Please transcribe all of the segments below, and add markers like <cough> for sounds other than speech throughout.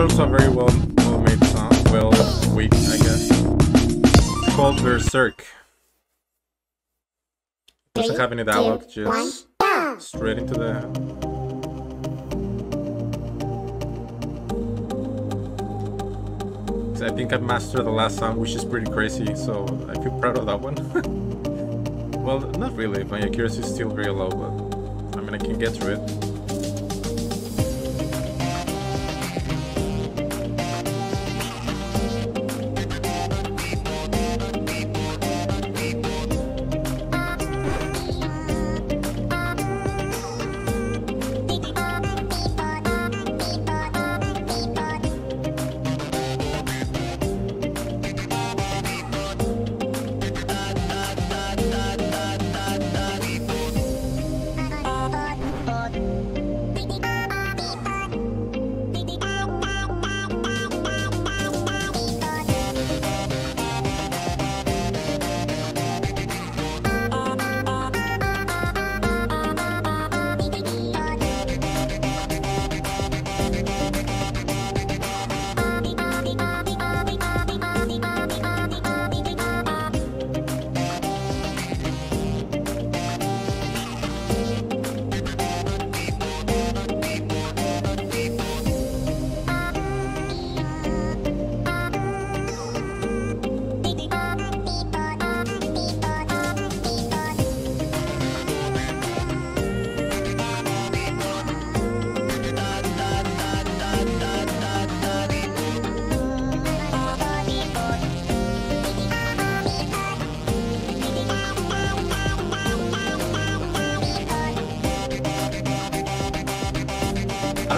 also a very well well made song. Well, week, I guess. It's called Berzerk. Doesn't have any dialogue, just straight into the. I think I mastered the last song, which is pretty crazy, so I feel proud of that one. <laughs> well, not really. My accuracy is still very low, but I mean, I can get through it.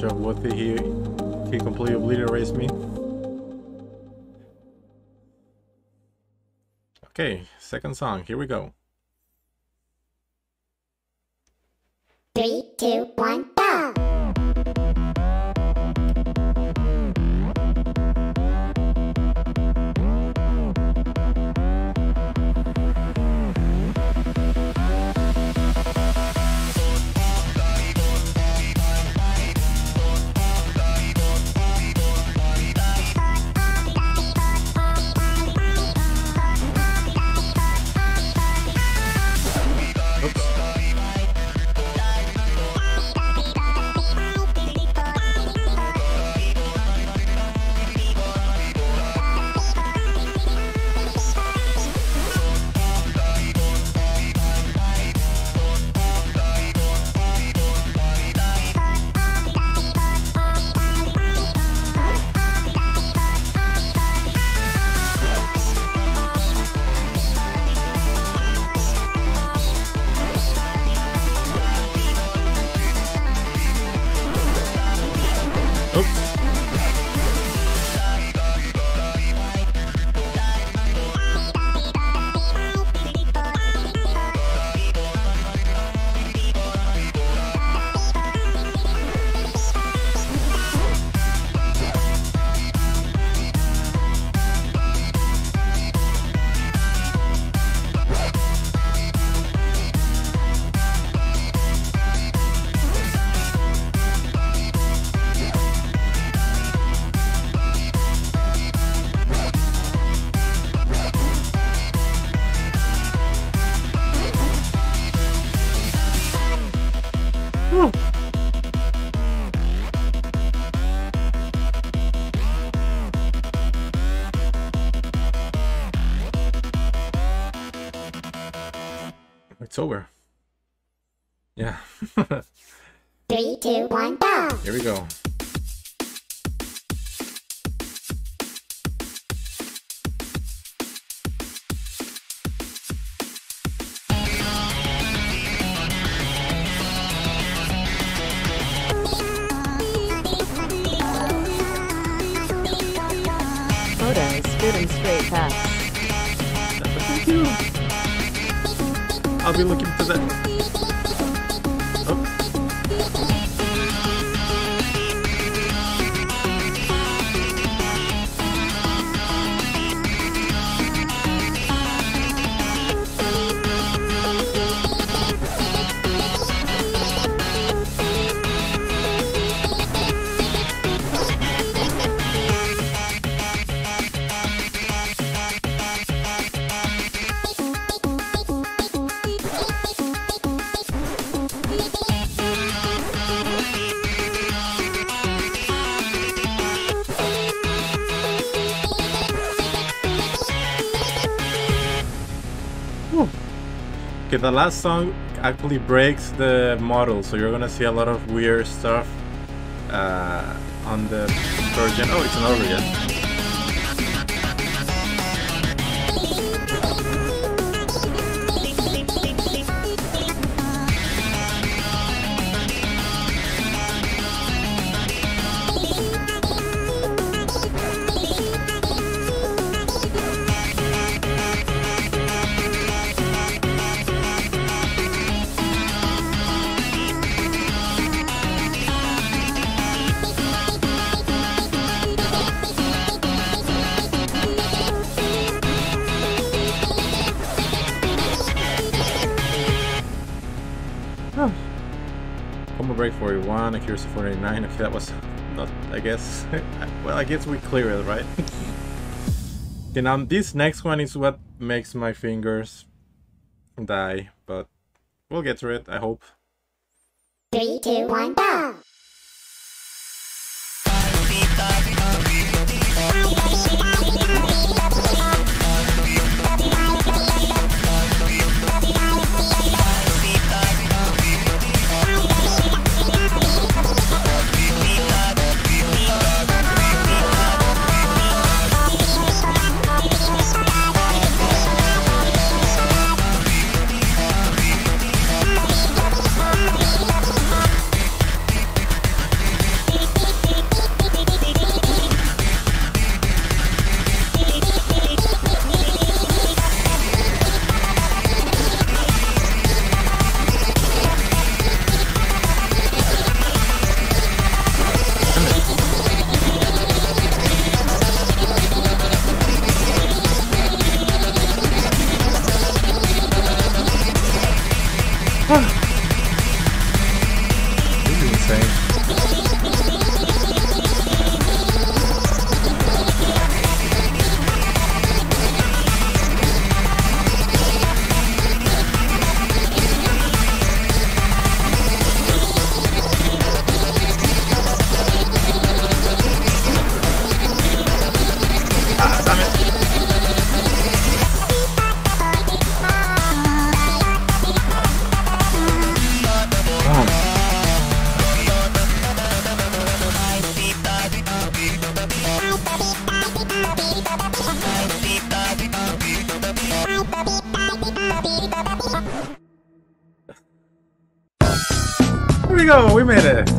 of what he he completely obliterates me. Okay, second song, here we go. Three, two, one. It's over. Yeah. <laughs> Three, two, one, go! Here we go. I'll be looking for that. Okay, the last song actually breaks the model, so you're gonna see a lot of weird stuff uh, on the version. Oh, it's an over break 41, accuracy 49. Okay, that was not, I guess. <laughs> well, I guess we clear it, right? <laughs> okay, now this next one is what makes my fingers die, but we'll get through it, I hope. Three, two, one, go! Here we